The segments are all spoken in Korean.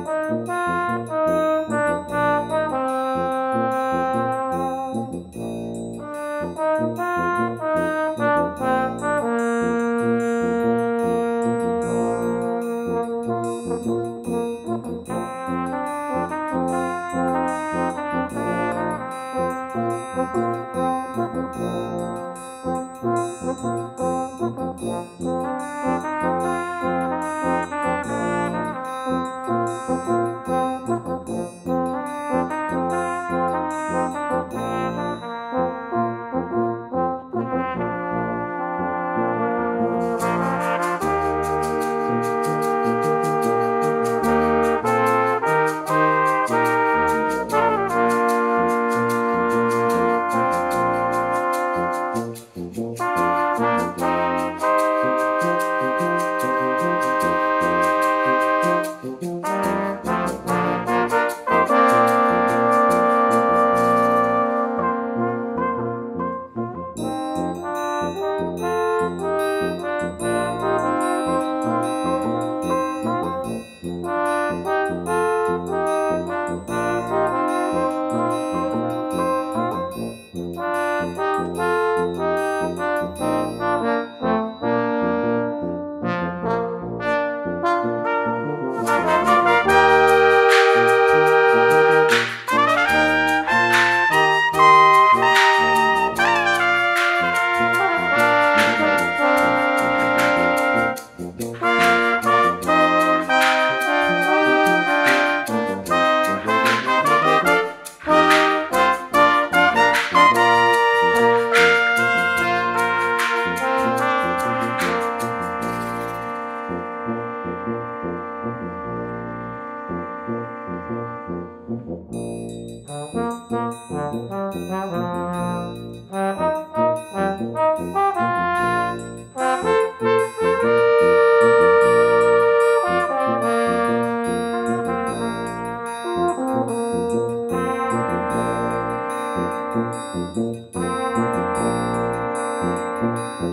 Música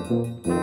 Música